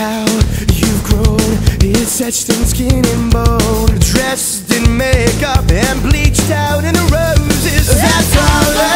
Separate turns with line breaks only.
how you've grown. It's etched in skin and bone. Dressed in makeup and bleached out in the roses. That's all I